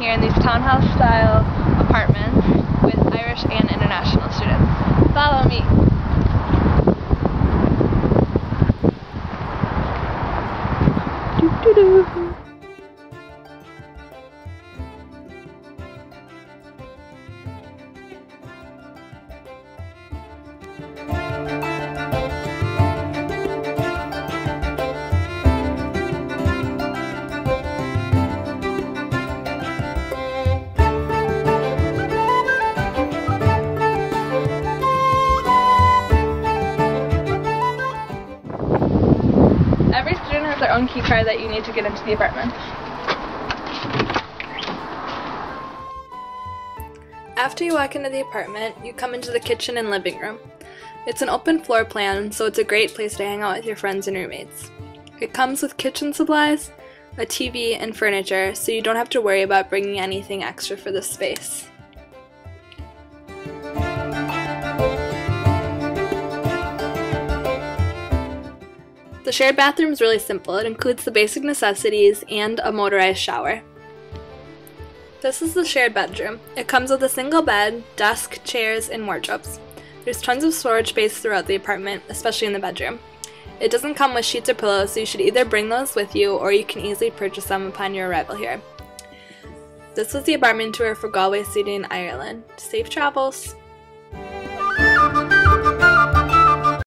here in these townhouse-style apartments with Irish and international students. Follow me. Thank you. Every student has their own key card that you need to get into the apartment. After you walk into the apartment, you come into the kitchen and living room. It's an open floor plan, so it's a great place to hang out with your friends and roommates. It comes with kitchen supplies, a TV, and furniture, so you don't have to worry about bringing anything extra for this space. The shared bathroom is really simple. It includes the basic necessities and a motorized shower. This is the shared bedroom. It comes with a single bed, desk, chairs, and wardrobes. There's tons of storage space throughout the apartment, especially in the bedroom. It doesn't come with sheets or pillows, so you should either bring those with you or you can easily purchase them upon your arrival here. This was the apartment tour for Galway City in Ireland. Safe travels!